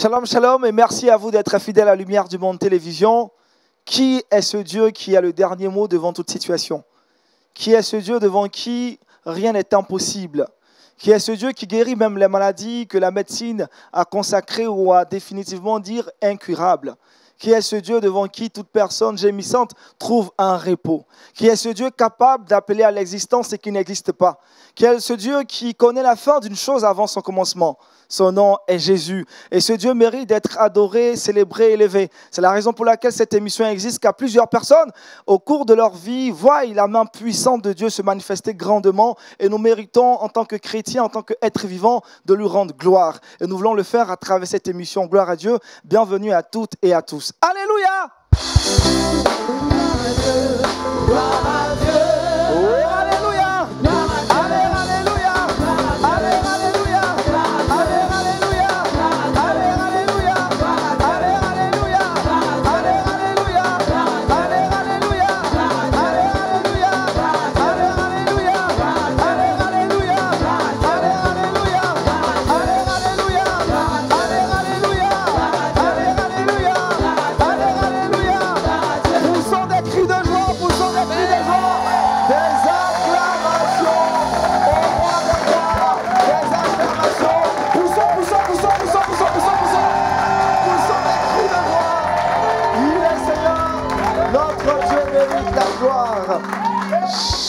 Shalom, shalom, et merci à vous d'être fidèles à la lumière du monde télévision. Qui est ce Dieu qui a le dernier mot devant toute situation? Qui est ce Dieu devant qui rien n'est impossible? Qui est ce Dieu qui guérit même les maladies que la médecine a consacrées ou a définitivement dire incurables? Qui est ce Dieu devant qui toute personne gémissante trouve un repos, qui est ce Dieu capable d'appeler à l'existence ce qui n'existe pas, qui est ce Dieu qui connaît la fin d'une chose avant son commencement? Son nom est Jésus. Et ce Dieu mérite d'être adoré, célébré, élevé. C'est la raison pour laquelle cette émission existe, car plusieurs personnes, au cours de leur vie, voient la main puissante de Dieu se manifester grandement. Et nous méritons, en tant que chrétiens, en tant qu'êtres vivants, de lui rendre gloire. Et nous voulons le faire à travers cette émission. Gloire à Dieu. Bienvenue à toutes et à tous. Alléluia! Gloire à Dieu.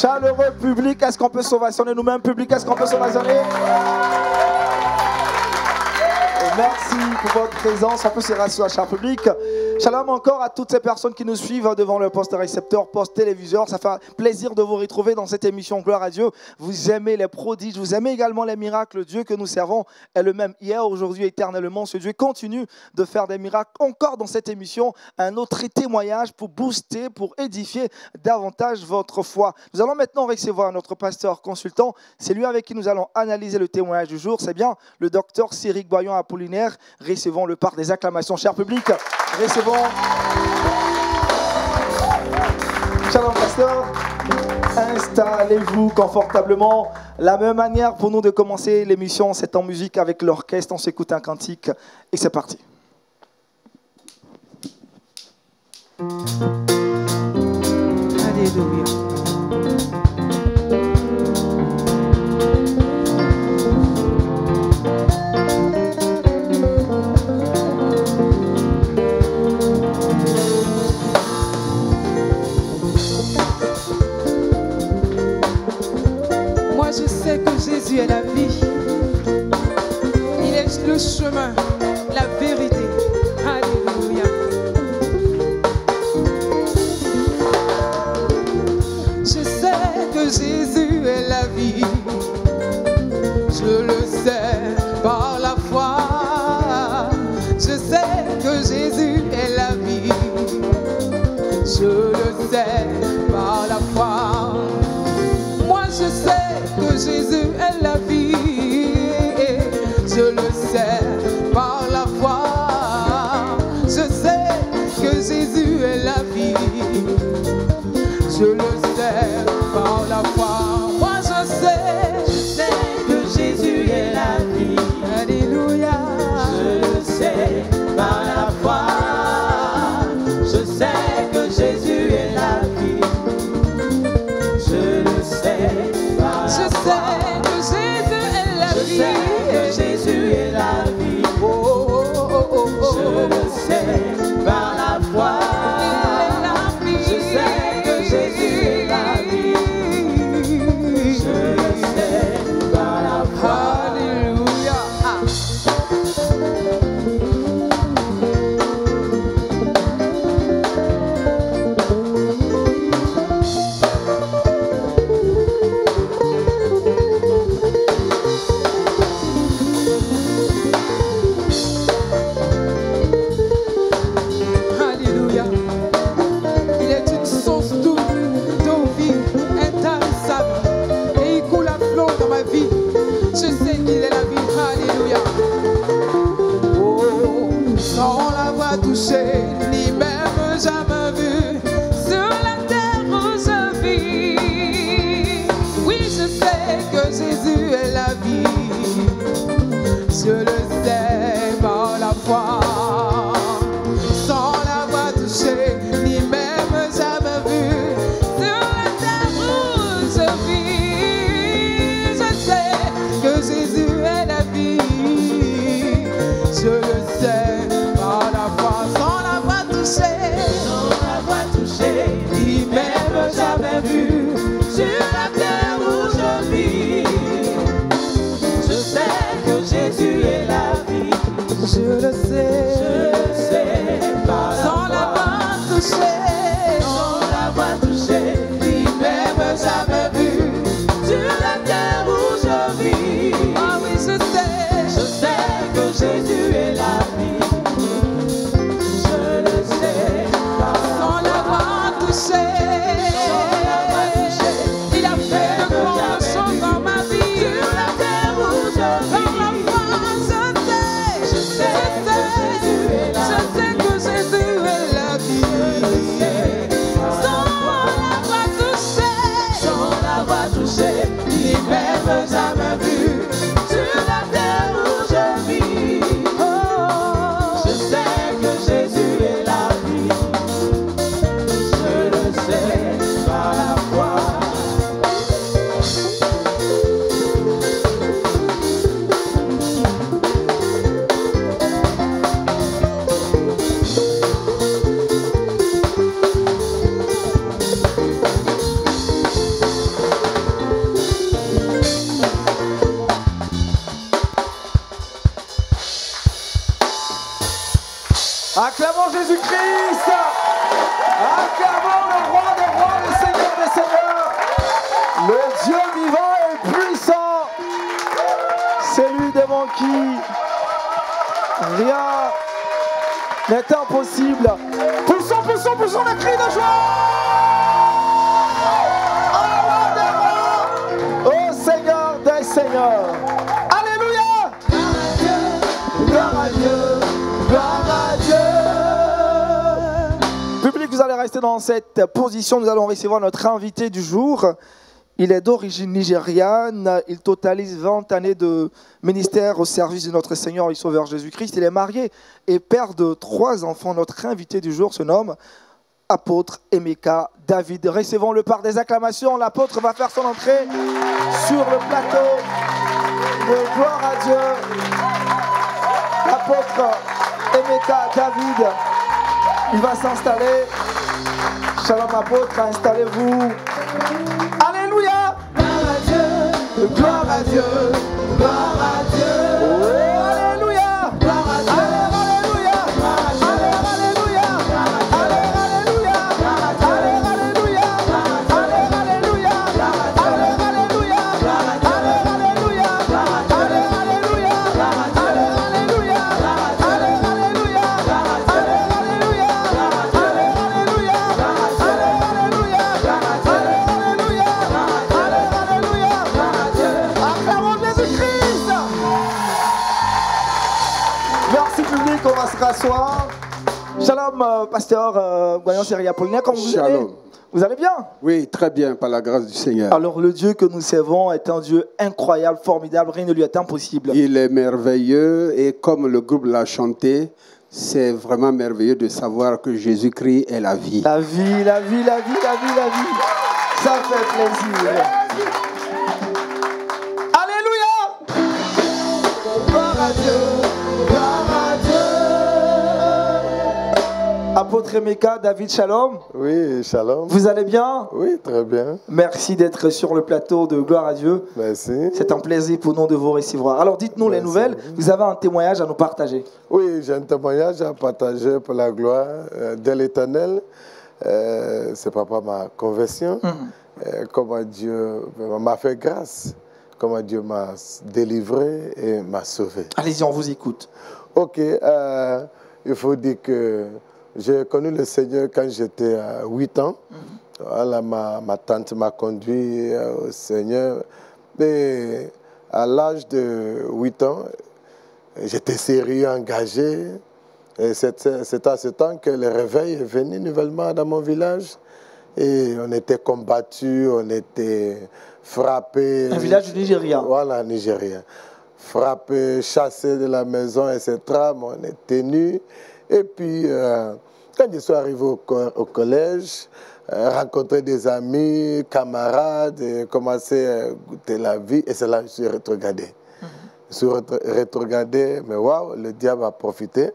Chaleureux public, est-ce qu'on peut s'ovationner nous-mêmes Public, est-ce qu'on peut s'ovationner et Merci pour votre présence. On peut se rassurer, cher public. Shalom encore à toutes ces personnes qui nous suivent devant le poste récepteur, poste téléviseur. Ça fait plaisir de vous retrouver dans cette émission Gloire à Dieu. Vous aimez les prodiges, vous aimez également les miracles. Dieu que nous servons est le même hier, aujourd'hui, éternellement. Ce Dieu continue de faire des miracles encore dans cette émission. Un autre témoignage pour booster, pour édifier davantage votre foi. Nous allons maintenant recevoir notre pasteur consultant. C'est lui avec qui nous allons analyser le témoignage du jour. C'est bien le docteur Cyril Boyon Apollinaire. Recevons le part des acclamations, cher public. Recevons. Shalom, pasteur. Installez-vous confortablement. La même manière pour nous de commencer l'émission, c'est en musique avec l'orchestre. On s'écoute un cantique et c'est parti. Alléluia. Je sais que Jésus est la vie. Il est le chemin, la vérité. Alléluia. Je sais que Jésus est la vie. Je le impossible. Poussons, poussons, poussons le cri de joie Au Seigneur des seigneurs Alléluia Gloire à Dieu, gloire à Dieu. Public, vous allez rester dans cette position. Nous allons recevoir notre invité du jour. Il est d'origine nigériane. Il totalise 20 années de ministère au service de notre Seigneur et Sauveur Jésus-Christ. Il est marié et père de trois enfants. Notre invité du jour se nomme apôtre Emeka David. Recevons-le par des acclamations. L'apôtre va faire son entrée sur le plateau de gloire à Dieu l'apôtre Emeka David. Il va s'installer. Shalom apôtre, installez-vous. Alléluia. Gloire à Dieu. Rasseoir. Shalom, euh, pasteur euh, comment vous allez? Shalom. Vous allez bien? Oui, très bien, par la grâce du Seigneur. Alors le Dieu que nous servons est un Dieu incroyable, formidable, rien ne lui est impossible. Il est merveilleux et comme le groupe l'a chanté, c'est vraiment merveilleux de savoir que Jésus-Christ est la vie. La vie, la vie, la vie, la vie, la vie. Ça fait plaisir. Apôtre Emeka, David Shalom, Oui, shalom. vous allez bien? Oui, très bien. Merci d'être sur le plateau de Gloire à Dieu. Merci. C'est un plaisir pour nous de vous recevoir. Alors dites-nous les nouvelles. Vous avez un témoignage à nous partager. Oui, j'ai un témoignage à partager pour la gloire euh, de l'éternel. Euh, c'est papa ma conversion. Euh, comment Dieu m'a fait grâce. Comment Dieu m'a délivré et m'a sauvé. Allez-y, on vous écoute. Ok, euh, il faut dire que j'ai connu le Seigneur quand j'étais à 8 ans. Voilà, ma, ma tante m'a conduit euh, au Seigneur. Mais à l'âge de 8 ans, j'étais sérieux, engagé. Et c'est à ce temps que le réveil est venu nouvellement dans mon village. Et on était combattus, on était frappés. Un village du Nigeria. Voilà, Nigérien. Frappé, chassé de la maison, etc. Mais on était nus. Et puis, euh, quand je suis arrivé au, co- au collège, euh, rencontrer des amis, camarades, et commencer à goûter la vie. Et c'est là que je suis rétrogradé. Je suis rétro- rétrogradé, mais waouh, le diable a profité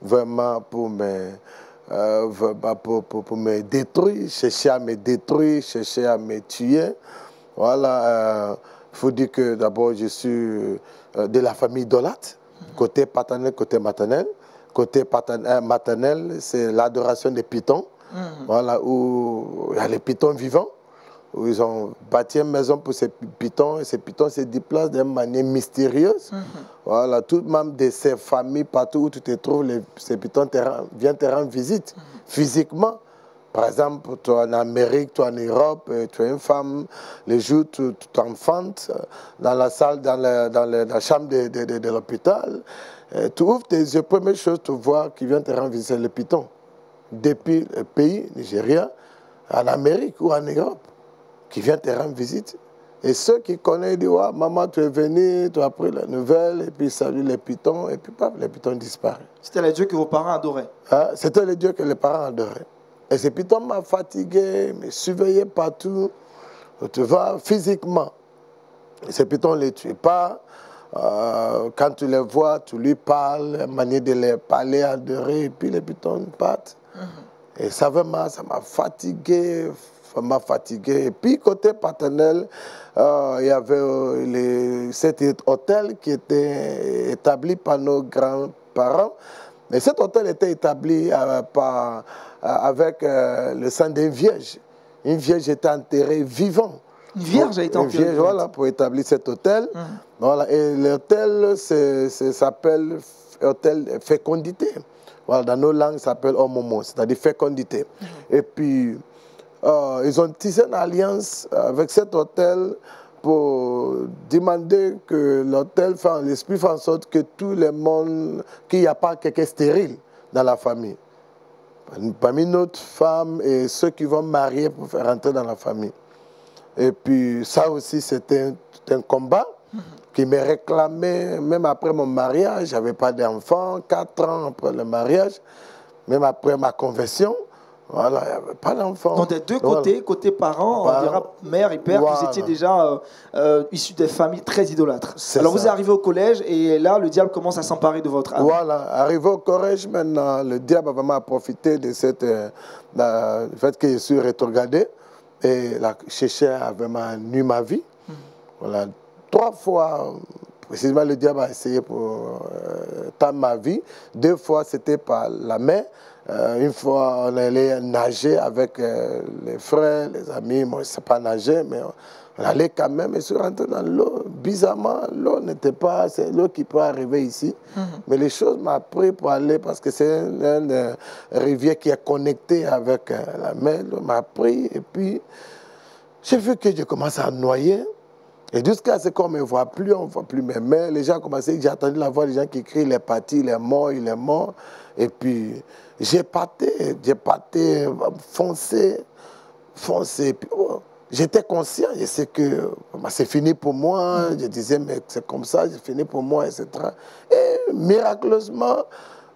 vraiment pour me, euh, pour, pour, me détruire, chercher à me détruire, chercher à me tuer. Voilà, il faut dire que d'abord, je suis euh, de la famille Dolat, côté paternel, côté maternel. Côté euh, maternel, c'est l'adoration des pitons. Voilà, où il y a les pitons vivants, où ils ont bâti une maison pour ces pitons, et ces pitons se déplacent d'une manière mystérieuse. Voilà, tout de ces familles, partout où tu te trouves, les- ces pitons te rend- viennent te rendre visite, physiquement. Par exemple, toi en Amérique, toi en Europe, euh, tu es une femme, le jour tu t'enfantes euh, dans la salle, dans, la chambre de, de- de- de l'hôpital, tu ouvres tes yeux, première chose, tu vois qui vient te rendre visite, c'est le piton. Depuis le pays, Nigeria, en Amérique ou en Europe, qui vient te rendre visite. Et ceux qui connaissent disent, Ouais, maman, tu es venu, tu as pris la nouvelle, et puis salut les pitons, et puis paf, les pitons disparaissent. C'était le Dieu que vos parents adoraient. Hein, C'était le Dieu que les parents adoraient. Et ce piton m'a fatigué, me surveillait partout, tu vois, physiquement. Et ces pitons ne les tuent pas. Euh, quand tu les vois, tu lui parles, manière de les parler, adorer, et puis les pitons partent. Et ça vraiment, ça m'a fatigué, m'a fatigué. Et puis côté paternel, euh, il y avait euh, les, cet hôtel qui était établi par nos grands-parents. Et cet hôtel était établi par, avec le sang d'une vierge. Une vierge était enterrée vivant. Une vierge a été Une enterrée vierge. Voilà, pour établir cet hôtel. Voilà, et l'hôtel s'appelle hôtel fécondité. Voilà, dans nos langues, ça s'appelle homomo, c'est-à-dire fécondité. Et puis, euh, ils ont tissé une alliance avec cet hôtel pour demander que l'hôtel, l'esprit fait en sorte que tout le monde, qu'il n'y a pas quelqu'un stérile dans la famille. Parmi notre femme et ceux qui vont marier pour faire rentrer dans la famille. Et puis ça aussi, c'était un, combat qui me réclamait, même après mon mariage, j'avais pas d'enfant, quatre ans après le mariage, même après ma conversion, voilà, il n'y avait pas d'enfant. Donc des deux Voilà. côtés, côté parents, on dira mère et père, vous étiez déjà euh, euh, issus des familles très idolâtres. Alors vous ça. arrivez au collège et là le diable commence à s'emparer de votre âme. Voilà, arrivé au collège maintenant, le diable a vraiment profité de cette, euh, le fait que je suis rétrogradé et la cherché a vraiment nu ma vie. Voilà, trois fois, précisément, le diable a essayé pour euh, tendre ma vie. Deux fois, c'était par la main. Euh, une fois, on allait nager avec euh, les frères, les amis. Moi, je ne sais pas nager, mais allait quand même. Et je suis rentré dans l'eau. Bizarrement, l'eau n'était pas. C'est l'eau qui peut arriver ici. Mais les choses m'ont pris pour aller parce que c'est une, une, rivière qui est connectée avec euh, la mer. L'eau m'a pris. Et puis, j'ai vu que je commence à noyer. Et jusqu'à ce qu'on ne me voit plus, on ne voit plus mes mains. Les gens commencé, j'ai entendu la voix des gens qui crient, il est parti, il est mort, il est mort. Et puis, j'ai pâté, j'ai pâté, foncé, foncé. Puis, oh, J'étais conscient, je sais que bah, c'est fini pour moi. Je disais, mais c'est comme ça, c'est fini pour moi, etc. Et miraculeusement,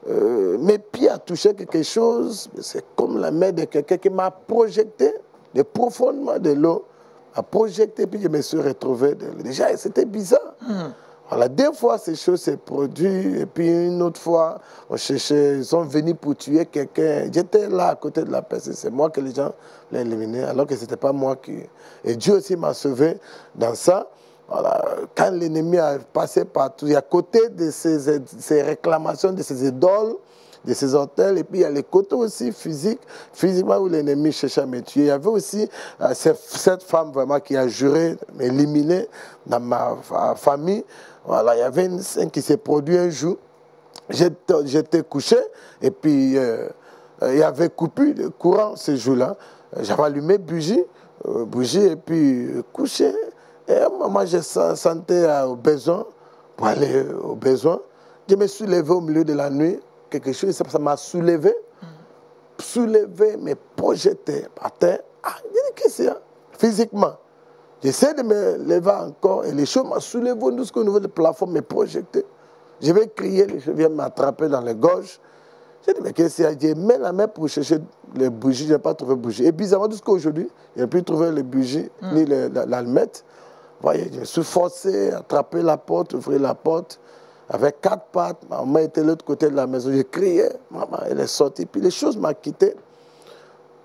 euh, mes pieds ont touché quelque chose. C'est comme la main de quelqu'un qui m'a projeté de profondément de l'eau, a projeté, puis je me suis retrouvé. de- Déjà, c'était bizarre. Voilà, deux fois ces choses s'est produites, et puis une autre fois, ils sont venus pour tuer quelqu'un. J'étais là à côté de la personne, c'est moi que les gens l'ont éliminé, alors que ce n'était pas moi qui. Et Dieu aussi m'a sauvé dans ça. Voilà, quand l'ennemi a passé partout, il y a côté de ces, réclamations, de ces idoles, de ces hôtels. Et puis il y a les côtés aussi physiques, physiquement où l'ennemi cherchait à me tuer. Il y avait aussi euh, cette, femme vraiment qui a juré m'éliminer dans ma fa- famille. Voilà, il y avait une scène qui s'est produite un jour. J'étais couché et puis euh, euh, il y avait coupure de courant ce jour-là. J'avais allumé bougie, euh, bougie et puis couché. Et à un moment, je sen- sentais au besoin, pour aller au besoin. Je me suis levé au milieu de la nuit, quelque chose, ça m'a soulevé, soulevé, me projeté par terre. Ah, qu'est-ce que c'est? Physiquement. J'essaie de me lever encore et les choses m'ont soulevé jusqu'au niveau du plafond, me projeté. Je vais crier, les choses viennent m'attraper dans les gorges. J'ai dit, mais qu'est-ce qu'il y a? J'ai mis la main pour chercher les bougies, je n'ai pas trouvé de bougies. Et bizarrement, jusqu'à aujourd'hui, je n'ai plus trouvé les bougies, ni les- la- l'allumette. Vous voyez, je me suis forcé à attraper la porte, ouvrir la porte. Avec quatre pattes, ma maman était de l'autre côté de la maison. J'ai crié, maman, elle est sortie. Puis les choses m'ont quitté.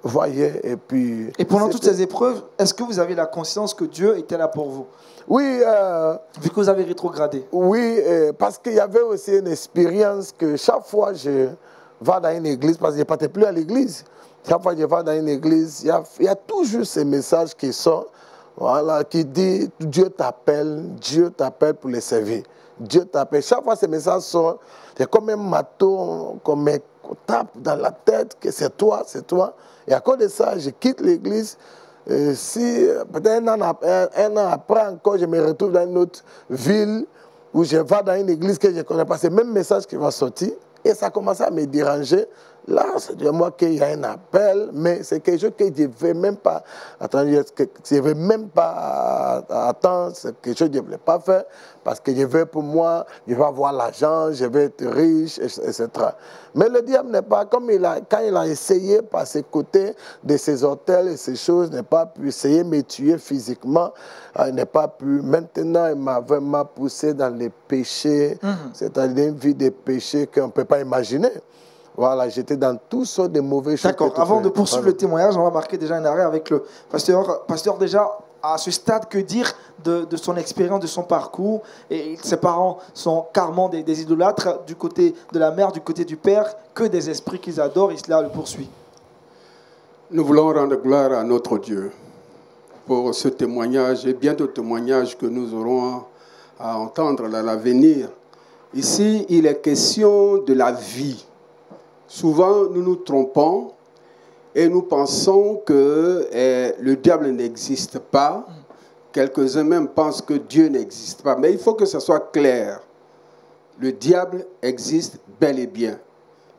Voyez, et puis... Et pendant toutes ces épreuves, est-ce que vous avez la conscience que Dieu était là pour vous? Oui, euh, Vu que vous avez rétrogradé. Oui, euh, parce qu'il y avait aussi une expérience que chaque fois je vais dans une église, parce que je ne partais plus à l'église, chaque fois que je vais dans une église, il y a, il y a toujours ces messages qui sont, voilà, qui dit Dieu t'appelle, Dieu t'appelle pour le servir. Dieu t'appelle. Chaque fois ces messages sont, c'est comme un marteau qu'on tape dans la tête que c'est toi, c'est toi. Et à cause de ça, je quitte l'église. Si peut-être un an après encore, je me retrouve dans une autre ville où je vais dans une église que je ne connais pas, c'est le même message qui va sortir. Et ça commence à me déranger. Là, c'est de moi qu'il y a un appel, mais c'est quelque chose que je ne vais même pas attendre, que je ne vais même pas attendre, c'est quelque chose que je ne voulais pas faire, parce que je veux pour moi, je veux avoir l'argent, je veux être riche, etc. Mais le diable n'est pas, comme il a, quand il a essayé par ses côtés de ses hôtels et ces choses, n'a pas pu essayer de me tuer physiquement, euh, il n'a pas pu. Maintenant, il m'a vraiment poussé dans les péchés, c'est-à-dire une vie de péché qu'on ne peut pas imaginer. Voilà, j'étais dans tout sortes de mauvais choses. D'accord. Avant de poursuivre le témoignage, on va marquer déjà un arrêt avec le pasteur. Pasteur, déjà, à ce stade, que dire de, de son expérience, de son parcours? Et Ses parents sont carrément des, des idolâtres du côté de la mère, du côté du père, que des esprits qu'ils adorent. Et cela le poursuit. Nous voulons rendre gloire à notre Dieu pour ce témoignage et bien d'autres témoignages que nous aurons à entendre à l'avenir. Ici, il est question de la vie. Souvent, nous nous trompons et nous pensons que eh, le diable n'existe pas. Quelques-uns même pensent que Dieu n'existe pas. Mais il faut que ce soit clair. Le diable existe bel et bien.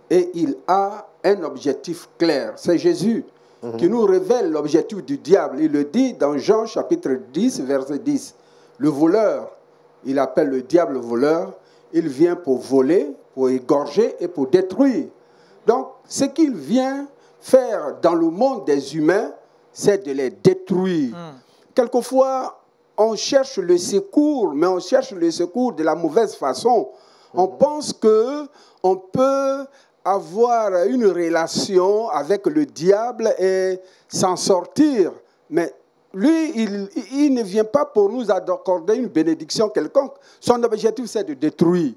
Et il a un objectif clair. C'est Jésus qui nous révèle l'objectif du diable. Il le dit dans Jean chapitre 10, verset 10. Le voleur, il appelle le diable voleur. Il vient pour voler, pour égorger et pour détruire. Donc, ce qu'il vient faire dans le monde des humains, c'est de les détruire. Quelquefois, on cherche le secours, mais on cherche le secours de la mauvaise façon. On pense que on peut avoir une relation avec le diable et s'en sortir. Mais lui, il, il ne vient pas pour nous accorder une bénédiction quelconque. Son objectif, c'est de détruire.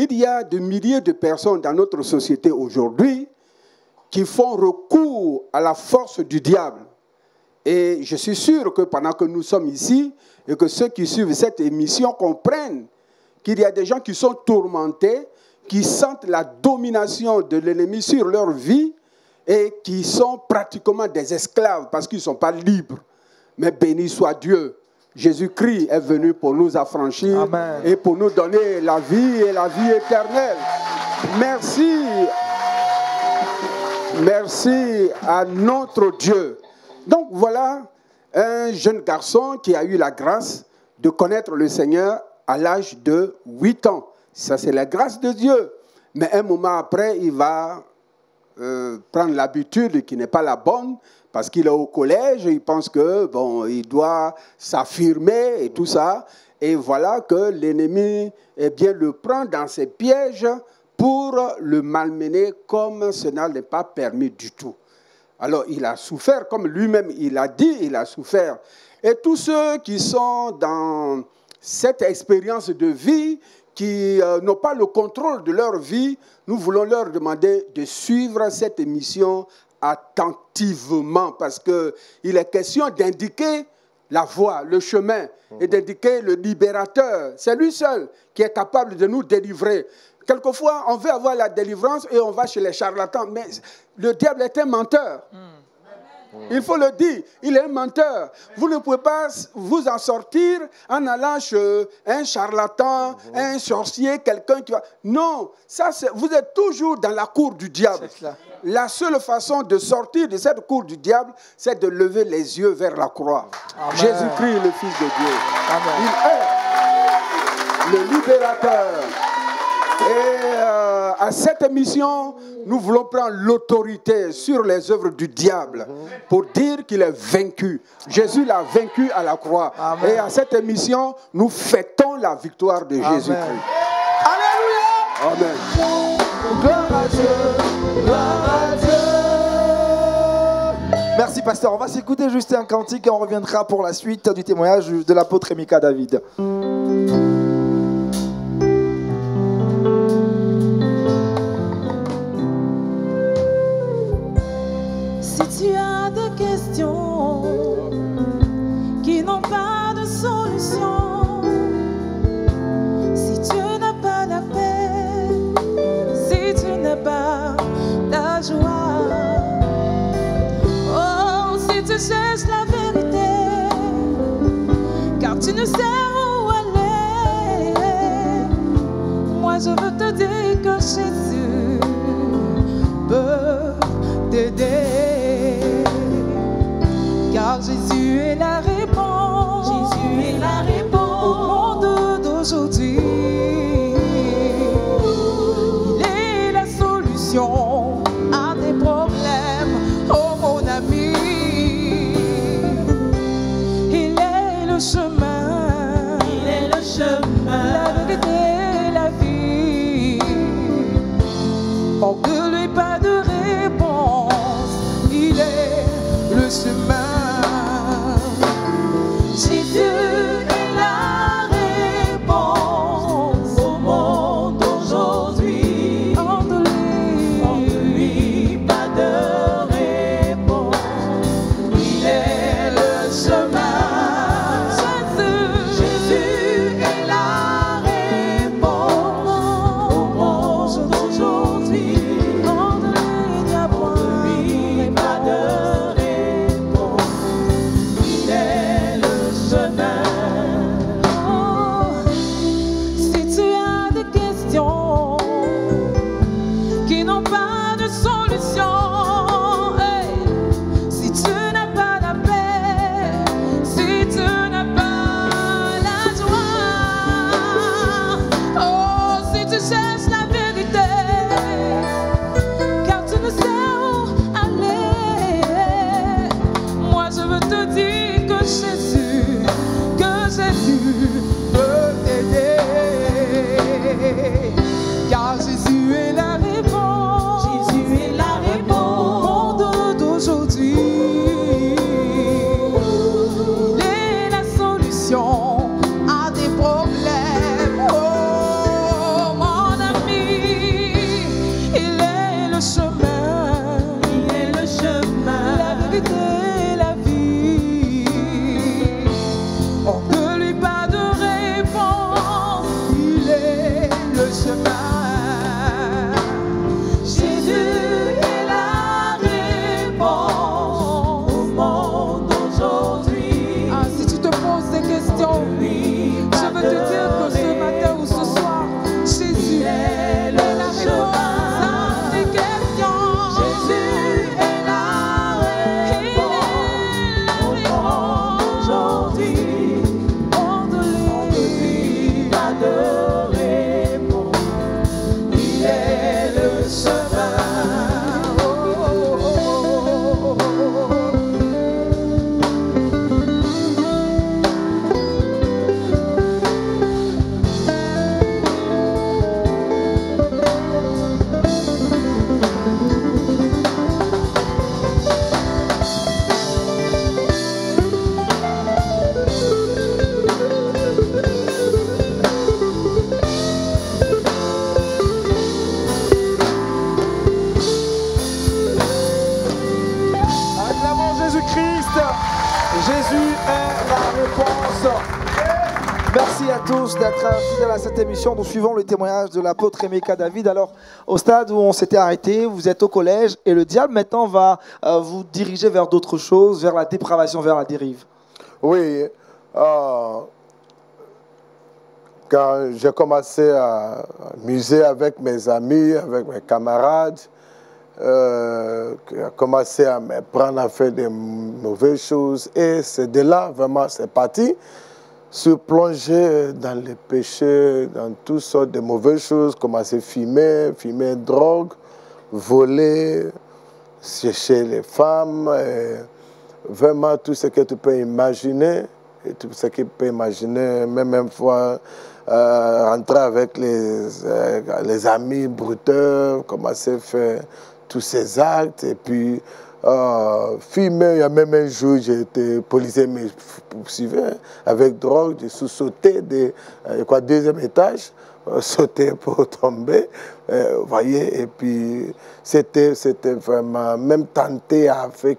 Il y a de milliers de personnes dans notre société aujourd'hui qui font recours à la force du diable. Et je suis sûr que pendant que nous sommes ici et que ceux qui suivent cette émission comprennent qu'il y a des gens qui sont tourmentés, qui sentent la domination de l'ennemi sur leur vie et qui sont pratiquement des esclaves parce qu'ils ne sont pas libres. Mais béni soit Dieu. Jésus-Christ est venu pour nous affranchir Amen. et pour nous donner la vie et la vie éternelle. Merci. Merci à notre Dieu. Donc voilà un jeune garçon qui a eu la grâce de connaître le Seigneur à l'âge de 8 ans. Ça, c'est la grâce de Dieu. Mais un moment après, il va euh, prendre l'habitude qui n'est pas la bonne parce qu'il est au collège, il pense que bon, il doit s'affirmer et tout ça. Et voilà que l'ennemi eh bien, le prend dans ses pièges pour le malmener comme cela n'est pas permis du tout. Alors il a souffert, comme lui-même il a dit, il a souffert. Et tous ceux qui sont dans cette expérience de vie, qui euh, n'ont pas le contrôle de leur vie, nous voulons leur demander de suivre cette émission attentivement parce qu'il est question d'indiquer la voie, le chemin et d'indiquer le libérateur. C'est lui seul qui est capable de nous délivrer. Quelquefois, on veut avoir la délivrance et on va chez les charlatans, mais le diable est un menteur. Il faut le dire, il est un menteur. Vous ne pouvez pas vous en sortir en allant chez un charlatan, un sorcier, quelqu'un qui va... Non, ça, vous êtes toujours dans la cour du diable. La seule façon de sortir de cette cour du diable, c'est de lever les yeux vers la croix. Jésus-Christ, le Fils de Dieu. Amen. Il est le libérateur. Et euh, à cette émission, nous voulons prendre l'autorité sur les œuvres du diable pour dire qu'il est vaincu. Jésus l'a vaincu à la croix. Amen. Et à cette émission, nous fêtons la victoire de Jésus-Christ. Alléluia. Amen. Gloire à Dieu, gloire à Dieu. Merci pasteur. On va s'écouter juste un cantique et on reviendra pour la suite du témoignage de l'apôtre Mika David. Tu as des questions qui n'ont pas de solution, si tu n'as pas la paix, si tu n'as pas la joie, oh, si tu cherches la vérité, car tu ne sais où aller, moi je veux te dire que Jésus peut t'aider. Jésus est la Nous suivons le témoignage de l'apôtre Emeka David. Alors, au stade où on s'était arrêté, vous êtes au collège et le diable maintenant va euh, vous diriger vers d'autres choses, vers la dépravation, vers la dérive. Oui, euh, quand j'ai commencé à muser avec mes amis, avec mes camarades, euh, a commencé à me prendre à faire des mauvaises choses. Et c'est de là, vraiment, c'est parti. Se plonger dans les péchés, dans toutes sortes de mauvaises choses, commencer à fumer, fumer drogue, voler, chercher les femmes, et vraiment tout ce que tu peux imaginer, tout ce que tu peux imaginer, même une fois euh, rentrer avec les, euh, les amis bruteurs, commencer à faire tous ces actes, et puis euh, fumer, il y a même un jour, j'ai été policier, mais hein, avec drogue, j'ai sous-sauté de euh, quoi, deuxième étage, euh, sauter pour tomber, euh, vous voyez, et puis c'était, vraiment, même tenté à faire,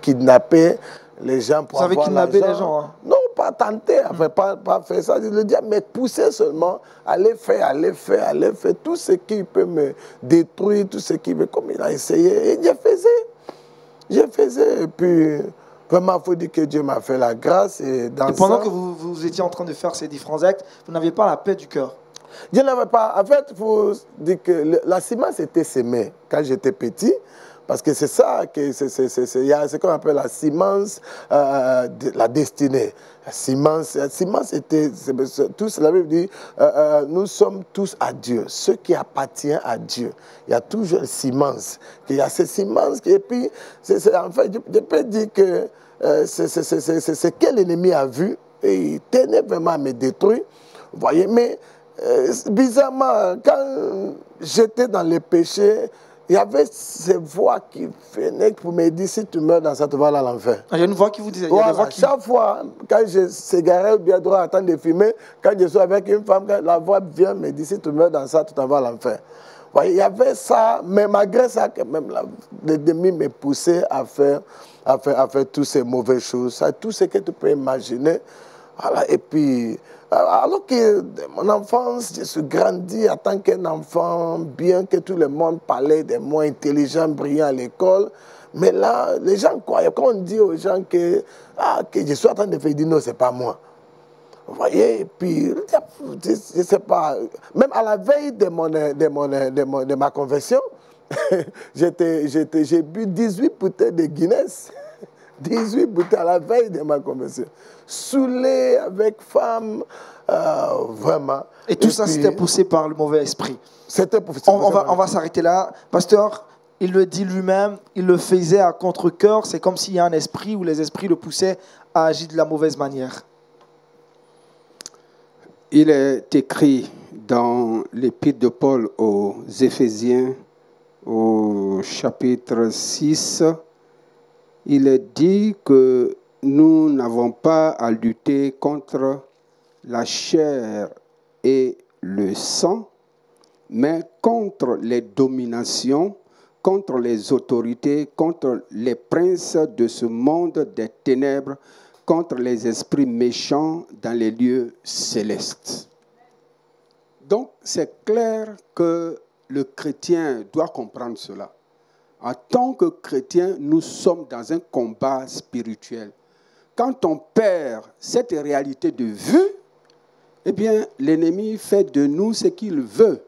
kidnappé les gens pour Vous avez kidnappé les gens, hein? Non, pas tenter, enfin, pas, pas faire ça, je le dis, mais pousser seulement, aller faire, aller faire, aller faire tout ce qui peut me détruire, tout ce qui veut, comme il a essayé, et je faisais. Je faisais, et puis, vraiment, il faut dire que Dieu m'a fait la grâce. Et, dans Et pendant ça- que vous, vous étiez en train de faire ces différents actes, vous n'aviez pas la paix du cœur. Dieu n'avait pas. En fait, il faut dire que la semence était semée quand j'étais petit. Parce que c'est ça, que c'est- ce qu'on appelle la semence, euh, de la destinée. La semence, la semence était, tous, la Bible dit, euh, euh, nous sommes tous à Dieu, ce qui appartient à Dieu. Il y a toujours une semence. Il y a semence, qui- et puis, c'est- c'est- en fait, je, peux dire que euh, c'est ce que l'ennemi a vu, et il tenait vraiment à me détruire. Vous voyez, mais euh, bizarrement, quand j'étais dans le péché, il y avait ces voix qui venaient pour me dire si tu meurs dans ça, tu vas aller à l'enfer. Il y a une voix qui vous disait. Voilà, voix qui. chaque fois, quand je s'égarais bien droit à temps de fumer, quand je suis avec une femme, quand la voix vient me dire si tu meurs dans ça, tu t'en vas à l'enfer. Il y avait ça, mais malgré ça, quand même, la- l'ennemi me poussait à faire, à faire, à faire toutes ces mauvaises choses, tout ce que tu peux imaginer. Voilà, et puis, alors que mon enfance, je suis grandi en tant qu'un enfant, bien que tout le monde parlait de moi intelligent, brillant à l'école. Mais là, les gens croyaient, quand on dit aux gens que, ah, que je suis en train de faire, ils disent non, c'est pas moi. Vous voyez, et puis, je ne sais pas, même à la veille de, mon, de, mon, de, de ma conversion, j'ai bu 18 bouteilles de Guinness. 18 bouteilles à la veille de ma conversion. Saoulé avec femme, euh, vraiment. Et tout ça, c'était poussé par le mauvais esprit. C'était pour On, on va, on va s'arrêter là. Pasteur, il le dit lui-même, il le faisait à contre-coeur. C'est comme s'il y a un esprit où les esprits le poussaient à agir de la mauvaise manière. Il est écrit dans l'épître de Paul aux Éphésiens, au chapitre 6, il est dit que nous n'avons pas à lutter contre la chair et le sang, mais contre les dominations, contre les autorités, contre les princes de ce monde des ténèbres, contre les esprits méchants dans les lieux célestes. Donc, c'est clair que le chrétien doit comprendre cela. En tant que chrétien, nous sommes dans un combat spirituel. Quand on perd cette réalité de vue, eh bien, l'ennemi fait de nous ce qu'il veut.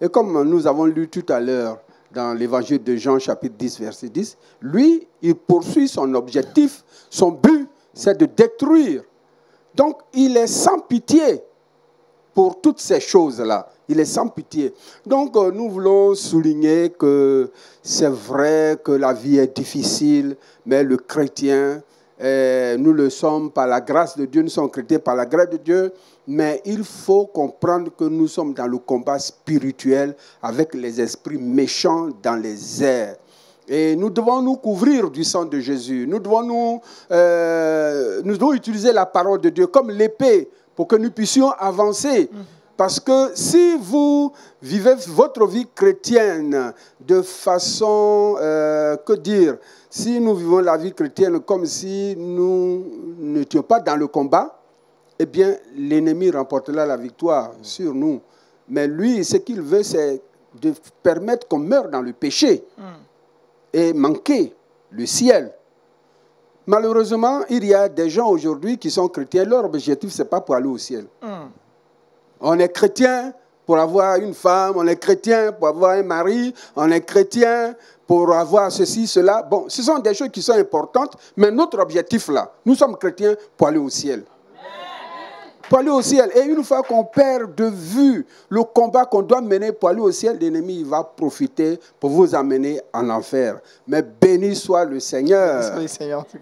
Et comme nous avons lu tout à l'heure dans l'évangile de Jean, chapitre 10, verset 10, lui, il poursuit son objectif, son but, c'est de détruire. Donc, il est sans pitié pour toutes ces choses-là. Il est sans pitié. Donc, euh, nous voulons souligner que c'est vrai que la vie est difficile, mais le chrétien, euh, nous le sommes par la grâce de Dieu, nous sommes chrétiens par la grâce de Dieu, mais il faut comprendre que nous sommes dans le combat spirituel avec les esprits méchants dans les airs. Et nous devons nous couvrir du sang de Jésus. Nous devons, nous, euh, nous devons utiliser la parole de Dieu comme l'épée pour que nous puissions avancer. Parce que si vous vivez votre vie chrétienne de façon, euh, que dire, si nous vivons la vie chrétienne comme si nous n'étions pas dans le combat, eh bien, l'ennemi remportera la victoire sur nous. Mais lui, ce qu'il veut, c'est de permettre qu'on meure dans le péché et manquer le ciel. Malheureusement, il y a des gens aujourd'hui qui sont chrétiens, leur objectif, ce n'est pas pour aller au ciel. On est chrétien pour avoir une femme, on est chrétien pour avoir un mari, on est chrétien pour avoir ceci, cela. Bon, ce sont des choses qui sont importantes, mais notre objectif là, nous sommes chrétiens pour aller au ciel. Pour aller au ciel. Et une fois qu'on perd de vue le combat qu'on doit mener pour aller au ciel, l'ennemi va profiter pour vous amener en enfer. Mais béni soit le Seigneur.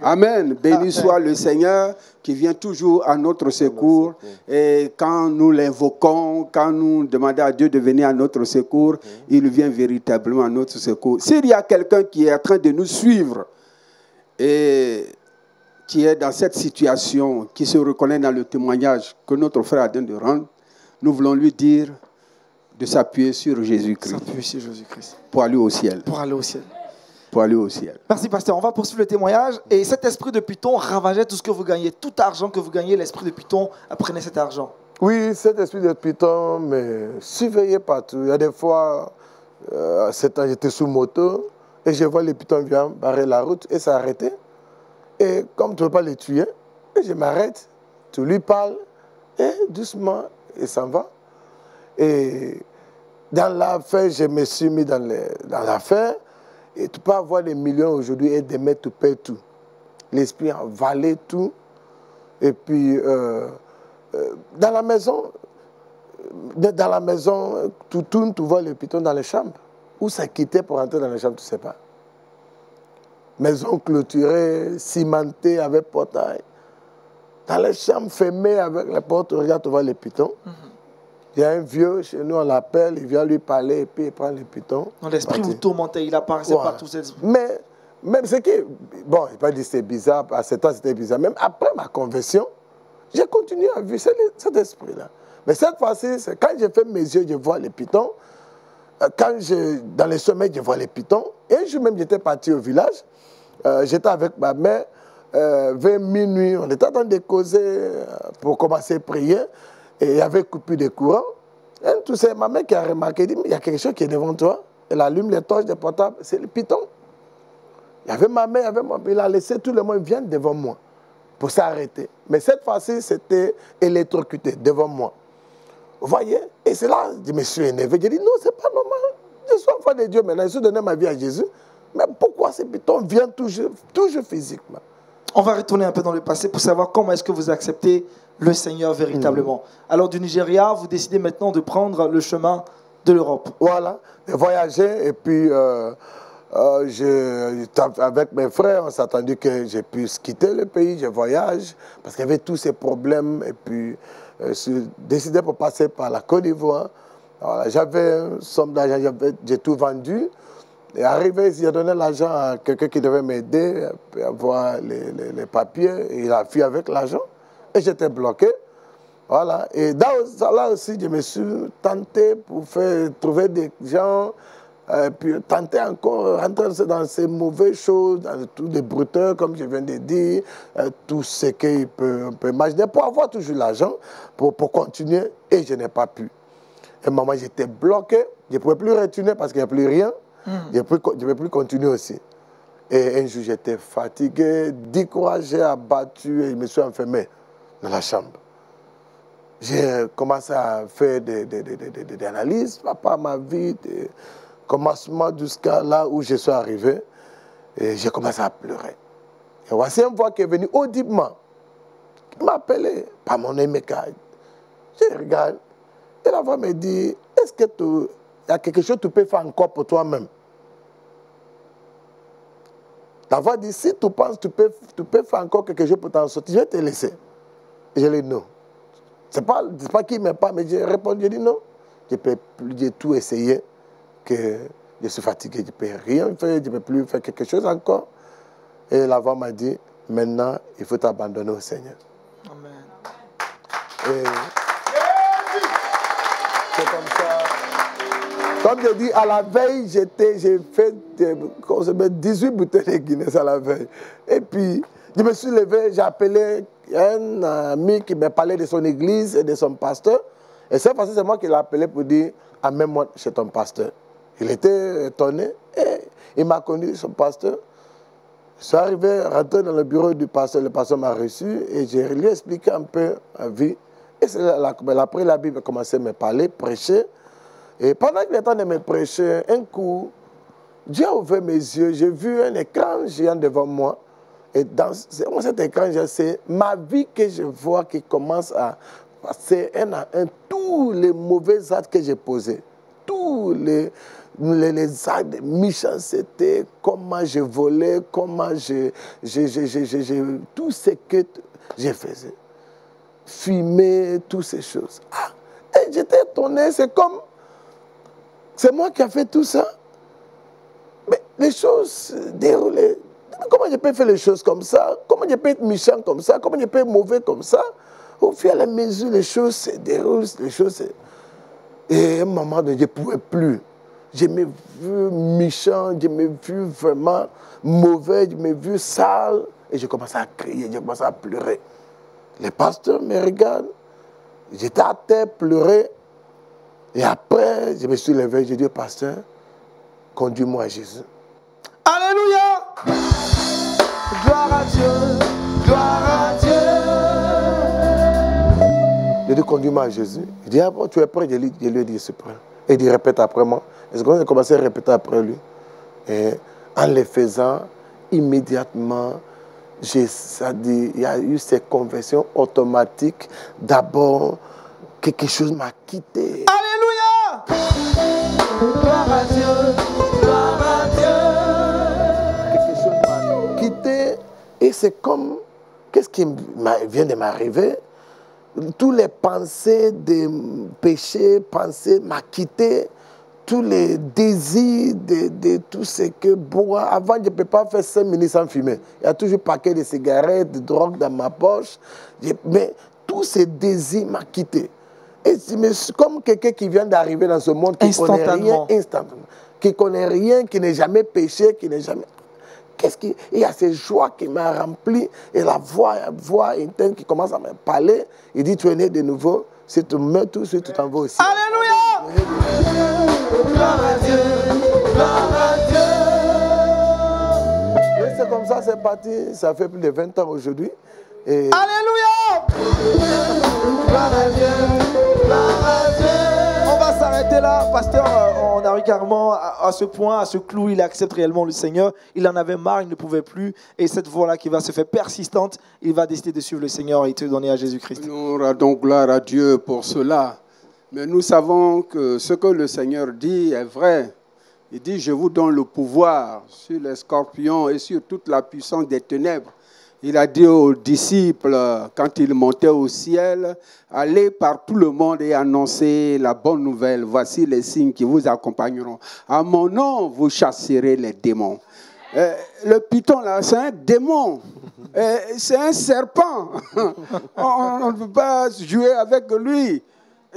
Amen. Béni Amen. soit le Seigneur qui vient toujours à notre secours. Et quand nous l'invoquons, quand nous demandons à Dieu de venir à notre secours, il vient véritablement à notre secours. S'il y a quelqu'un qui est en train de nous suivre et qui est dans cette situation, qui se reconnaît dans le témoignage que notre frère a donné de rendre, nous voulons lui dire de s'appuyer sur Jésus-Christ S'appuie sur Jésus-Christ pour aller au ciel. pour aller au ciel. Pour aller au ciel. Merci, pasteur. On va poursuivre le témoignage. Et cet esprit de Python ravageait tout ce que vous gagnez. Tout argent que vous gagnez, l'esprit de Python prenait cet argent. Oui, cet esprit de python me surveillait partout. Il y a des fois, euh, à sept ans, j'étais sous moto et je vois les pythons venir barrer la route et s'arrêter. Et comme tu ne veux pas les tuer, je m'arrête, tu lui parles et doucement, il s'en va. Et dans l'affaire, je me suis mis dans l'affaire. Et tu peux avoir des millions aujourd'hui et demain tu perds tout. L'esprit a avalé tout. Et puis, euh, euh, dans la maison, dans la maison, tu tournes, tu vois les pitons dans les chambres. Où ça quittait pour entrer dans les chambres, tu ne sais pas. Maison clôturée, cimentée avec portail. Dans les chambres fermées avec les portes, tu regardes, tu vois les pitons. Il y a un vieux, chez nous, on l'appelle, il vient lui parler et puis il prend les pitons. Donc l'esprit vous tourmentait, il apparaissait Ouais. partout. cet esprit. Mais, même ce qui. Bon, je ne vais pas dire que c'était bizarre, à ce temps c'était bizarre. Même après ma conversion, j'ai continué à vivre cet, cet esprit-là. Mais cette fois-ci, c'est quand j'ai fait mes yeux, je vois les pitons. Euh, Quand je, dans les sommets, je vois les pitons. Et un jour même, j'étais parti au village. Euh, j'étais avec ma mère. Euh, vers minuit, on était en train de causer pour commencer à prier. Et il y avait coupé de courant. Et tout ça, ma mère qui a remarqué, dit, il y a quelque chose qui est devant toi. Elle allume les torches des portables, c'est le piton. Il y avait ma mère, il y avait père. Il a laissé tout le monde vient devant moi pour s'arrêter. Mais cette fois-ci, c'était électrocuté devant moi. Vous voyez Et c'est là je me suis énervé. J'ai dit non, c'est pas normal. Je suis enfant de Dieu maintenant. Je suis donné ma vie à Jésus. Mais pourquoi ces pitons viennent toujours, toujours physiquement? On va retourner un peu dans le passé pour savoir comment est-ce que vous acceptez le Seigneur véritablement. Mm. Alors du Nigeria, vous décidez maintenant de prendre le chemin de l'Europe. Voilà, de voyager. Et puis, euh, euh, je- avec mes frères, on s'est attendu que je puisse quitter le pays, je voyage, parce qu'il y avait tous ces problèmes. Et puis, je suis décidé pour passer par la Côte d'Ivoire. J'avais une somme d'argent, j'ai tout vendu. Et arrivé j'ai donné l'argent à quelqu'un qui devait m'aider avoir les, les- les papiers. Et il a fui avec l'argent. Et j'étais bloqué. Voilà. Et dans, là aussi, je me suis tenté pour faire, trouver des gens, euh, puis tenter encore, rentrer dans ces mauvaises choses, dans tous les bruteurs, comme je viens de dire, euh, tout ce qu'on peut, imaginer, pour avoir toujours l'argent, pour, pour continuer, et je n'ai pas pu. Et maman, j'étais bloqué, je ne pouvais plus retourner parce qu'il n'y a plus rien, je ne pouvais plus continuer aussi. Et un jour, j'étais fatigué, découragé, abattu, et je me suis enfermé dans la chambre. J'ai commencé à faire des, des, des, des- des- des analyses, papa, ma vie, commencement jusqu'à là où je suis arrivé. J'ai commencé à pleurer. Et voici une voix qui est venue audiblement, qui m'a appelé par mon Emeka. Je regarde, et la voix me dit, est-ce que tu y a quelque chose que tu peux faire encore pour toi-même? La voix dit, si tu penses que tu peux, tu peux faire encore quelque chose pour t'en sortir, je vais te laisser. Je lui ai dit non. Ce n'est pas, pas qu'il ne m'aime pas, mais j'ai répondu, j'ai dit non. Je peux tout essayé, que je suis fatigué, je ne peux rien faire, je ne peux plus faire quelque chose encore. Et la voix m'a dit, maintenant, il faut t'abandonner au Seigneur. Amen. Et c'est comme ça. Comme je dis, à la veille, j'étais, j'ai fait des- comment ça s'appelle, 18 bouteilles de Guinness à la veille. Et puis, je me suis levé, j'ai appelé un ami qui m'a parlé de son église et de son pasteur. Et cette fois-ci, c'est moi qui l'ai appelé pour dire Amène-moi chez ton pasteur. Il était étonné et il m'a connu, son pasteur. Je suis arrivé, rentré dans le bureau du pasteur, le pasteur m'a reçu et j'ai lui ai expliqué un peu ma vie. Et c'est là, là, elle a pris la Bible, a commencé à me parler, prêcher. Et pendant qu'il était en train de me prêcher, un coup, Dieu a ouvert mes yeux, j'ai vu un écran géant devant moi. Et dans cet écran, c'est ma vie que je vois qui commence à passer un à un tous les mauvais actes que j'ai posés. Tous les, les, actes de méchanceté, comment je volais, comment je, je, je, je, tout ce que je faisais. Fumer, toutes ces choses. Ah, et j'étais étonné, c'est comme, c'est moi qui ai fait tout ça. Mais les choses se déroulaient. Comment je peux faire les choses comme ça? Comment je peux être méchant comme ça? Comment je peux être mauvais comme ça? Au fur et à mesure, les choses se déroulent, les choses se... Et à je ne pouvais plus. Je me vu méchant, je me vu vraiment mauvais, je me vu sale. Et j'ai commencé à crier, j'ai commencé à pleurer. Les pasteurs me regardent. J'étais à terre, pleurer. Et après, je me suis levé, j'ai dit pasteur, conduis-moi à Jésus. Alléluia Gloire à Dieu, gloire à Dieu. Je dit, conduis-moi à Jésus. Il dit, ah bon, tu es prêt? Je lui, je lui ai dit, je suis prêt. Et il dit, répète après moi. Et quand j'ai commencé à répéter après lui, et en le faisant, immédiatement, ça dit, il y a eu ces conversions automatiques. D'abord, quelque chose m'a quitté. Alléluia. Gloire à Dieu, gloire à Dieu. quelque chose m'a quitté. Et c'est comme, qu'est-ce qui vient de m'arriver? Tous les pensées de péché, pensées m'a quitté. Tous les désirs de, de tout ce que boire. Avant, je ne peux pas faire 5 minutes sans fumer. Il y a toujours un paquet de cigarettes, de drogue dans ma poche. Je- mais tous ces désirs m'ont quitté. Et c'est- comme quelqu'un qui vient d'arriver dans ce monde, qui ne connaît rien Instantanément. qui connaît rien, qui n'est jamais péché, qui n'est jamais... Qu'est-ce qui... Il y a cette joie qui m'a rempli et la voix, la voix interne qui commence à me parler. Il dit, tu es né de nouveau. Si tu meurs tout de suite, tu t'en vas aussi. Alléluia. Gloire à Dieu, gloire à Dieu. Et c'est comme ça, c'est parti. Ça fait plus de 20 ans aujourd'hui. Et Alléluia. Gloire à Dieu, gloire à Dieu. Là, pasteur. euh, On arrive carrément à, ce point, à ce clou. Il accepte réellement le Seigneur. Il en avait marre, il ne pouvait plus. Et cette voix-là qui va se faire persistante, il va décider de suivre le Seigneur et te donner à Jésus-Christ. Nous rendons gloire à Dieu pour cela. Mais nous savons que ce que le Seigneur dit est vrai. Il dit, je vous donne le pouvoir sur les scorpions et sur toute la puissance des ténèbres. Il a dit aux disciples, quand il montait au ciel, allez par tout le monde et annoncez la bonne nouvelle. Voici les signes qui vous accompagneront. À mon nom, vous chasserez les démons. Euh, le python, là, c'est un démon. Euh, c'est un serpent. on ne peut pas jouer avec lui.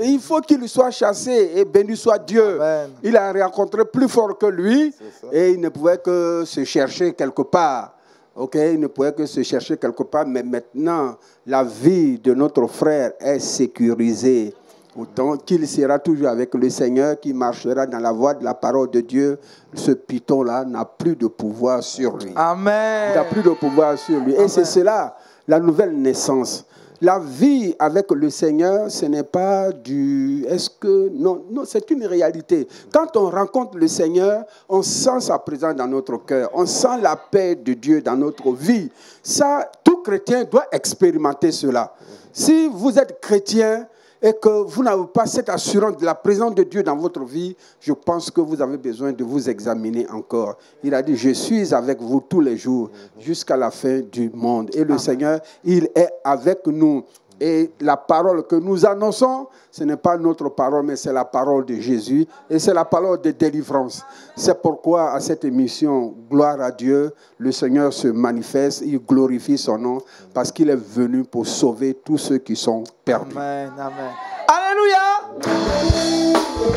Il faut qu'il soit chassé et béni soit Dieu. Amen. Il a rencontré plus fort que lui et il ne pouvait que se chercher quelque part. Ok, il ne pouvait que se chercher quelque part, mais maintenant, la vie de notre frère est sécurisée. Autant qu'il sera toujours avec le Seigneur, qui marchera dans la voie de la parole de Dieu, ce python-là n'a plus de pouvoir sur lui. Amen. Il n'a plus de pouvoir sur lui. Et c'est cela, la nouvelle naissance. La vie avec le Seigneur, ce n'est pas du... Est-ce que... Non, non c'est une réalité. Quand on rencontre le Seigneur, on sent sa présence dans notre cœur. On sent la paix de Dieu dans notre vie. Ça, tout chrétien doit expérimenter cela. Si vous êtes chrétien, et que vous n'avez pas cette assurance de la présence de Dieu dans votre vie, je pense que vous avez besoin de vous examiner encore. Il a dit, je suis avec vous tous les jours jusqu'à la fin du monde. Et le Seigneur, il est avec nous. Et la parole que nous annonçons, ce n'est pas notre parole, mais c'est la parole de Jésus. Et c'est la parole de délivrance. C'est pourquoi à cette émission, gloire à Dieu, le Seigneur se manifeste, il glorifie son nom, parce qu'il est venu pour sauver tous ceux qui sont perdus. Amen. Amen. Alléluia.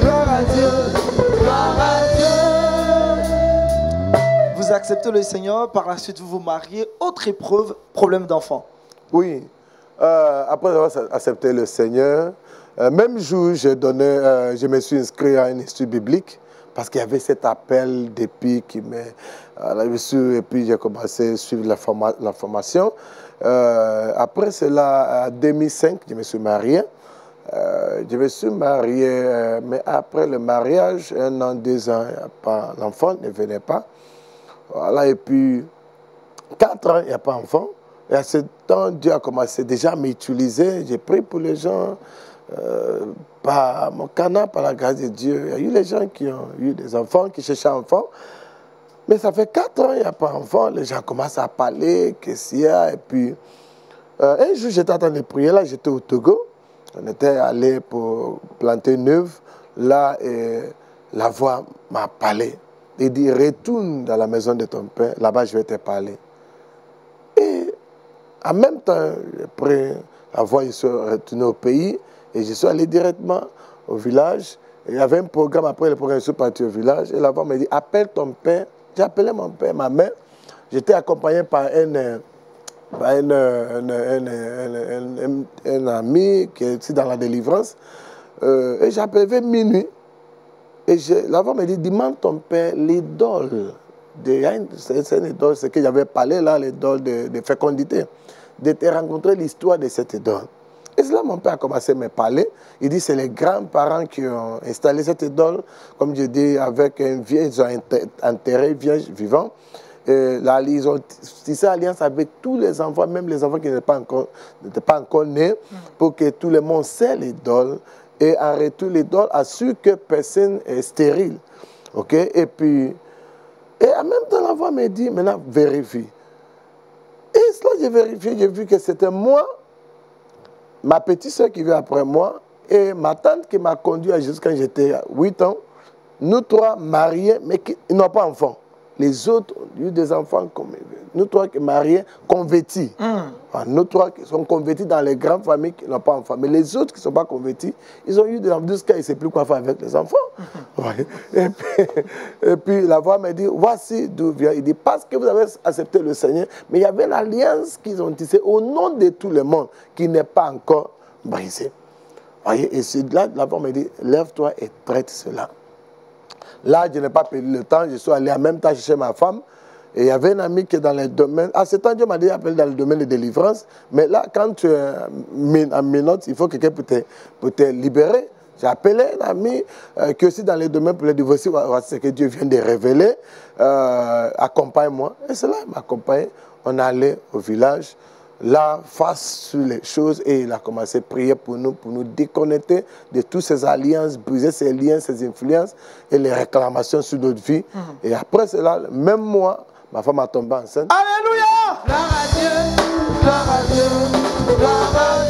Gloire à Dieu, gloire à Dieu. Vous acceptez le Seigneur, par la suite vous vous mariez. Autre épreuve, problème d'enfant. Oui. Euh, après avoir accepté le Seigneur, euh, même jour, donné, euh, je me suis inscrit à un institut biblique parce qu'il y avait cet appel depuis qui reçu et puis j'ai commencé à suivre la, forma- la formation. Après cela, en 2005, je me suis marié. Je me suis marié, mais après le mariage, un an, deux ans, l'enfant ne venait pas. Voilà, et puis, quatre ans, il n'y a pas d'enfant. Et à ce temps, Dieu a commencé déjà à m'utiliser. J'ai prié pour les gens. euh, par mon canard, par la grâce de Dieu. Il y a eu les gens qui ont eu des enfants, qui cherchaient un enfant. Mais ça fait quatre ans, il n'y a pas d'enfant. Les gens commencent à parler, qu'est-ce qu'il y a. Et puis, euh, un jour, j'étais en train de prier. Là, j'étais au Togo. On était allé pour planter une œuvre. Là, la voix m'a parlé. Il dit, retourne dans la maison de ton père. Là-bas, je vais te parler. En même temps, après je suis retourné au pays et je suis allé directement au village. Il y avait un programme, après le programme, je suis parti au village. Et la voix m'a dit, appelle ton père. J'ai appelé mon père, ma mère. J'étais accompagné par un, euh, un, euh, un, un, un- un- ami qui est dans la délivrance. Euh, et vers minuit. Et je- la voix me dit, demande ton père l'idole. C'est une idole, c'est que j'avais parlé là, l'idole de fécondité. De te rencontrer l'histoire de cette idole. Et c'est là mon père a commencé à me parler. Il dit c'est les grands-parents qui ont installé cette idole, comme je dis, avec un vieux, ils ont enterré- vieux vivant. Ils ont tissé alliance avec tous les enfants, même les enfants qui n'étaient pas encore, pas encore nés, pour que tout le monde sait l'idole. Et en retour, l'idole assure que personne est stérile. OK? Et puis, et en même temps, la voix me dit, maintenant, vérifie. Et cela, j'ai vérifié, j'ai vu que c'était moi, ma petite soeur qui vient après moi, et ma tante qui m'a conduit à Jésus quand j'étais à 8 ans. Nous trois mariés, mais qui n'ont pas d'enfants. Les autres ont eu des enfants comme nous trois qui mariés, convertis. Ah, Nous trois qui sont convertis dans les grandes familles qui n'ont pas d'enfants. Mais les autres qui ne sont pas convertis, ils ont eu des enfants jusqu'à ils ne savent plus quoi faire avec les enfants. Et, puis, la voix me dit, voici d'où vient. Il dit, parce que vous avez accepté le Seigneur, mais il y avait l'alliance qu'ils ont tissée au nom de tout le monde qui n'est pas encore brisée. Voyez, et là, la voix me dit, lève-toi et traite cela. Là, je n'ai pas perdu le temps. Je suis allé en même temps chercher ma femme. Et il y avait un ami qui est dans le domaine. À ce temps, Dieu m'a dit appelé dans le domaine de délivrance. Mais là, quand tu es en minote, il faut que quelqu'un pour te, pour te libérer. J'ai appelé un ami euh, qui est aussi dans le domaine pour le divorcer. Voici ce que Dieu vient de révéler. Euh, Accompagne-moi. Et c'est là, il m'a accompagné. On allé au village là, face sur les choses, et il a commencé à prier pour nous, pour nous déconnecter de toutes ces alliances, briser ces liens, ces influences et les réclamations sur notre vie. Et après cela, même moi, ma femme a tombé enceinte. Alléluia. Gloire à Dieu, gloire à Dieu, gloire à Dieu.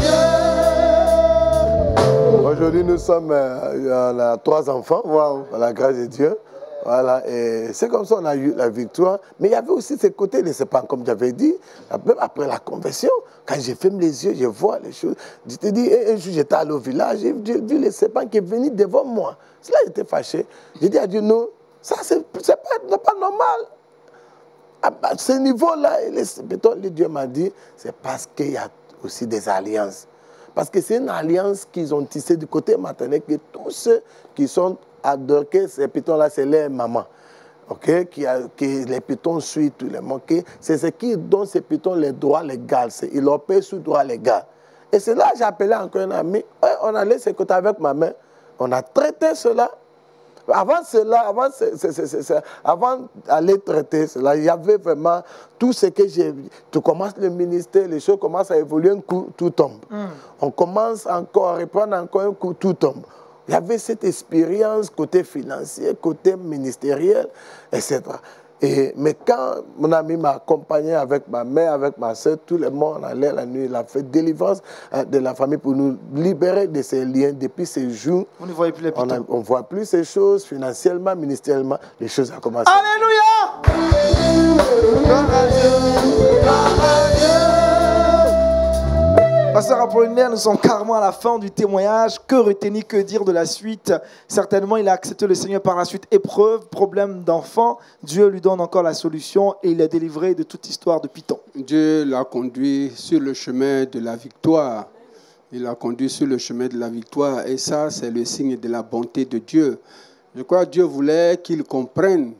Aujourd'hui, nous sommes, euh, a trois enfants, par la grâce de Dieu. Voilà, et c'est comme ça qu'on a eu la victoire. Mais il y avait aussi ce côté de ce comme j'avais dit, même après la conversion, quand je ferme les yeux, je vois les choses. Je te dis, un jour, j'étais allé au village, j'ai vu le serpent qui est venu devant moi. Que j'étais fâché. J'ai dit à Dieu, non, ça, c'est pas, pas normal. À bah, ce niveau-là, les le Dieu m'a dit, c'est parce qu'il y a aussi des alliances. Parce que c'est une alliance qu'ils ont tissée du côté maternel, que tous ceux qui sont adorés, ces pitons-là, c'est leur maman. ok, qui a, les pitons suivent tout le monde. C'est ce qui donne ces pitons les droits légaux. Ils leur payent sous droit légal. Et c'est là que appelé encore un ami. On allait s'écouter avec ma main. On a traité cela. Avant cela, avant, avant d'aller traiter cela, il y avait vraiment tout ce que j'ai vu. Tu commences le ministère, les choses commencent à évoluer, un coup, tout tombe. On commence encore à reprendre encore un coup, tout tombe. Il y avait cette expérience côté financier, côté ministériel, etc. Et, mais quand mon ami m'a accompagné avec ma mère, avec ma soeur, tout le monde allait la nuit, il a fait délivrance euh, de la famille pour nous libérer de ces liens. Depuis ces jours, On ne voyait plus les on ne voit plus ces choses financièrement, ministériellement, les choses ont commencé. Alléluia. Pasteur Apollinaire, nous sommes carrément à la fin du témoignage. Que retenir, que dire de la suite? Certainement, il a accepté le Seigneur par la suite. Épreuve, problème d'enfant. Dieu lui donne encore la solution et il est délivré de toute histoire de Python. Dieu l'a conduit sur le chemin de la victoire. Il l'a conduit sur le chemin de la victoire. Et ça, c'est le signe de la bonté de Dieu. Je crois que Dieu voulait qu'il comprenne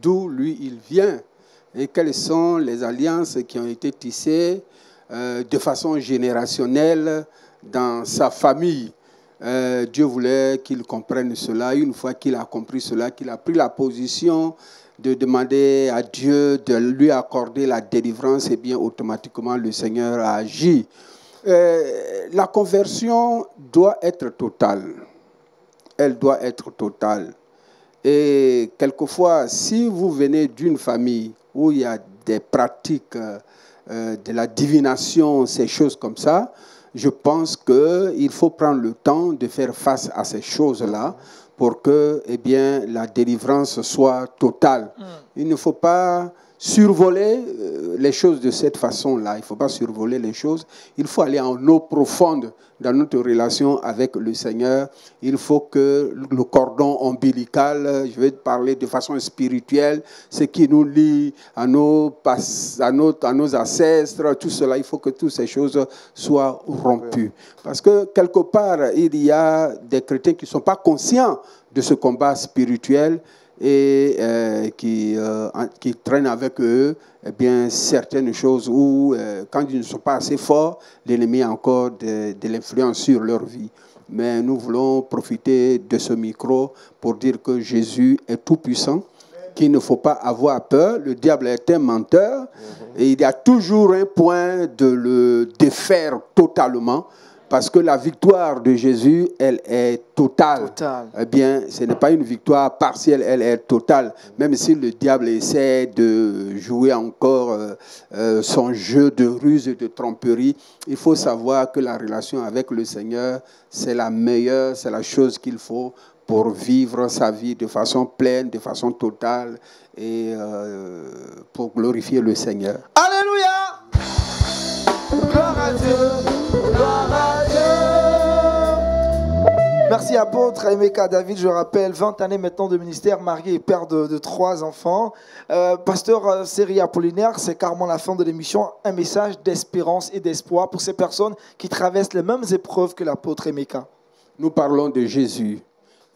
d'où lui il vient et quelles sont les alliances qui ont été tissées euh, de façon générationnelle dans sa famille. Euh, Dieu voulait qu'il comprenne cela. Une fois qu'il a compris cela, qu'il a pris la position de demander à Dieu de lui accorder la délivrance, et bien automatiquement le Seigneur a agi. Euh, la conversion doit être totale. Elle doit être totale. Et quelquefois, si vous venez d'une famille où il y a des pratiques euh, de la divination, ces choses comme ça, je pense qu'il faut prendre le temps de faire face à ces choses-là pour que eh bien, la délivrance soit totale. Il ne faut pas survoler euh, les choses de cette façon-là. Il ne faut pas survoler les choses. Il faut aller en eau profonde dans notre relation avec le Seigneur. Il faut que le cordon ombilical, je vais parler de façon spirituelle, ce qui nous lie à nos, à nos, à nos ancêtres, tout cela, il faut que toutes ces choses soient rompues. Parce que quelque part, il y a des chrétiens qui ne sont pas conscients de ce combat spirituel et euh, qui, euh, qui traînent avec eux eh bien, certaines choses où, euh, quand ils ne sont pas assez forts, l'ennemi a encore de, de l'influence sur leur vie. Mais nous voulons profiter de ce micro pour dire que Jésus est tout-puissant, qu'il ne faut pas avoir peur. Le diable est un menteur et il y a toujours un point de le défaire totalement parce que la victoire de Jésus, elle est totale. Eh bien, ce n'est pas une victoire partielle, elle est totale. Même si le diable essaie de jouer encore euh, euh, son jeu de ruse et de tromperie, il faut savoir que la relation avec le Seigneur, c'est la meilleure, c'est la chose qu'il faut pour vivre sa vie de façon pleine, de façon totale et euh, pour glorifier le Seigneur. Alléluia. Gloire à Dieu. Gloire à Dieu. Merci apôtre Emeka David, je rappelle, 20 années maintenant de ministère, marié et père de, trois enfants. Euh, pasteur euh, Série Apollinaire, c'est carrément la fin de l'émission, un message d'espérance et d'espoir pour ces personnes qui traversent les mêmes épreuves que l'apôtre Emeka. nous parlons de Jésus.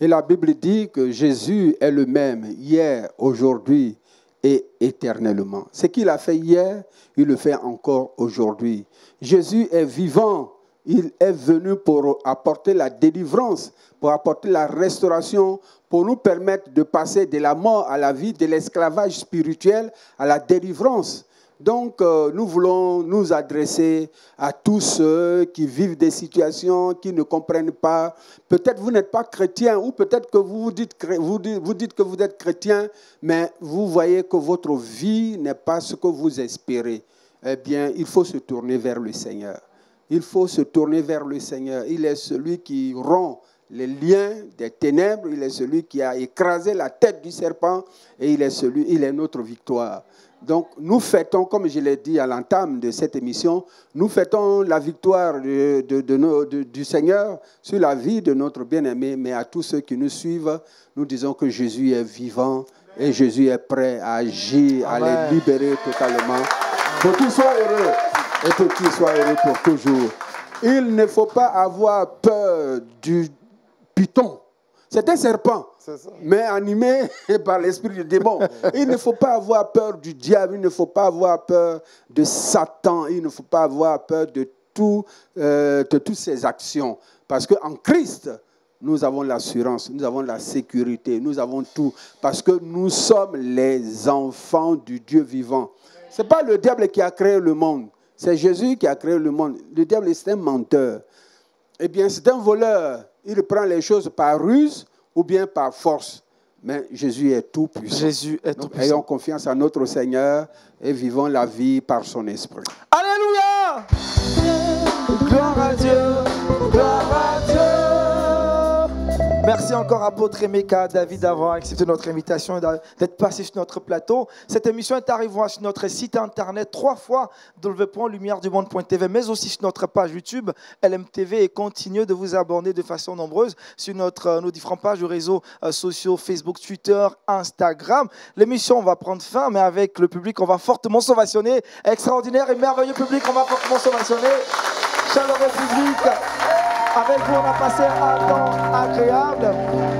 Et la Bible dit que Jésus est le même hier, aujourd'hui et éternellement. Ce qu'il a fait hier, il le fait encore aujourd'hui. Jésus est vivant. Il est venu pour apporter la délivrance, pour apporter la restauration, pour nous permettre de passer de la mort à la vie, de l'esclavage spirituel à la délivrance. Donc, euh, nous voulons nous adresser à tous ceux qui vivent des situations qui ne comprennent pas. Peut-être vous n'êtes pas chrétien ou peut-être que vous vous dites, que vous êtes chrétien, mais vous voyez que votre vie n'est pas ce que vous espérez. Eh bien, il faut se tourner vers le Seigneur. Il faut se tourner vers le Seigneur. Il est celui qui rompt les liens des ténèbres. Il est celui qui a écrasé la tête du serpent et il est celui, il est notre victoire. Donc nous fêtons, comme je l'ai dit à l'entame de cette émission, nous fêtons la victoire de- de- de nos- de- du Seigneur sur la vie de notre bien-aimé, mais à tous ceux qui nous suivent, nous disons que Jésus est vivant et Jésus est prêt à agir, à les libérer totalement. Pour qu'ils soient heureux et pour qu'ils soient heureux pour toujours. Il ne faut pas avoir peur du python. C'est un serpent. Mais animé par l'esprit du démon. Il ne faut pas avoir peur du diable, il ne faut pas avoir peur de Satan, il ne faut pas avoir peur de, tout, euh, de toutes ses actions. Parce qu'en Christ, nous avons l'assurance, nous avons la sécurité, nous avons tout. Parce que nous sommes les enfants du Dieu vivant. Ce n'est pas le diable qui a créé le monde, c'est Jésus qui a créé le monde. Le diable, c'est un menteur. Eh bien, c'est un voleur. Il prend les choses par ruse ou bien par force. Mais Jésus est tout puissant. Jésus est Donc, tout-puissant. ayons confiance en notre Seigneur et vivons la vie par son esprit. Alléluia Gloire à Dieu, gloire à Dieu. Merci encore apôtre Emeka David d'avoir accepté notre invitation et d'être passé sur notre plateau. Cette émission est arrivée sur notre site internet trois fois www.lumièredumonde.tv mais aussi sur notre page YouTube LMTV et continuez de vous abonner de façon nombreuse sur notre, euh, nos différentes pages de réseaux euh, sociaux Facebook, Twitter, Instagram. L'émission va prendre fin mais avec le public on va fortement s'ovationner. Extraordinaire et merveilleux public, on va fortement s'ovationner. Chaleureux public. Avec vous, on a passé un temps agréable.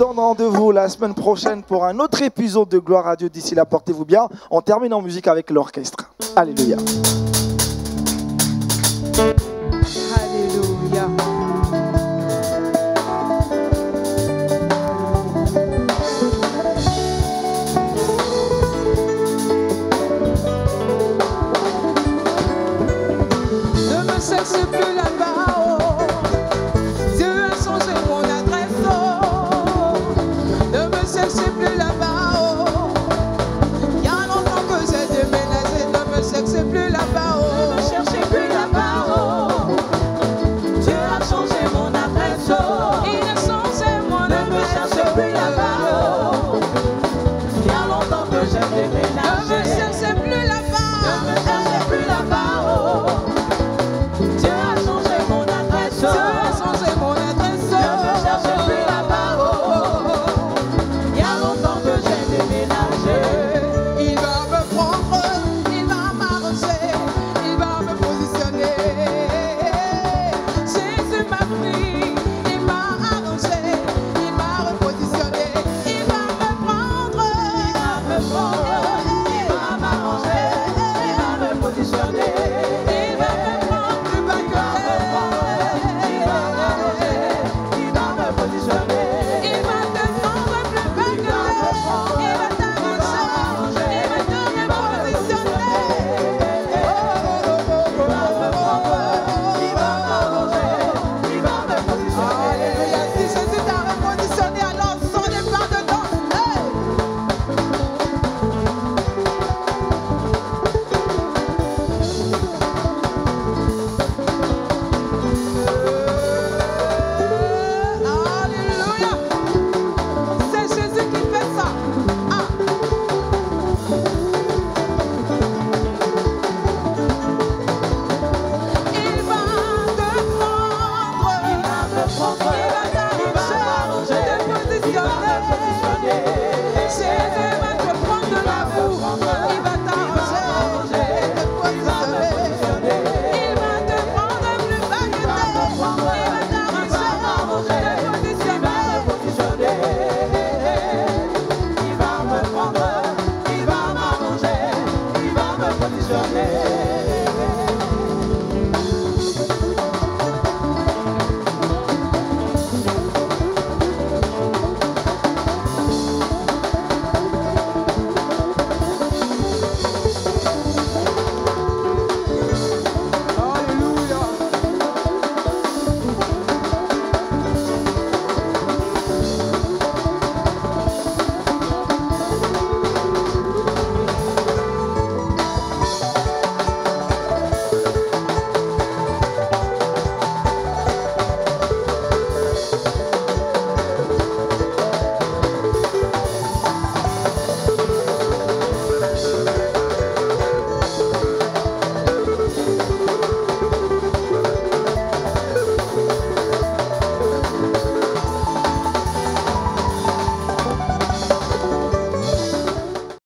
Donne rendez-vous la semaine prochaine pour un autre épisode de Gloire à Dieu. D'ici là, portez-vous bien. On termine en musique avec l'orchestre. Alléluia. Alléluia.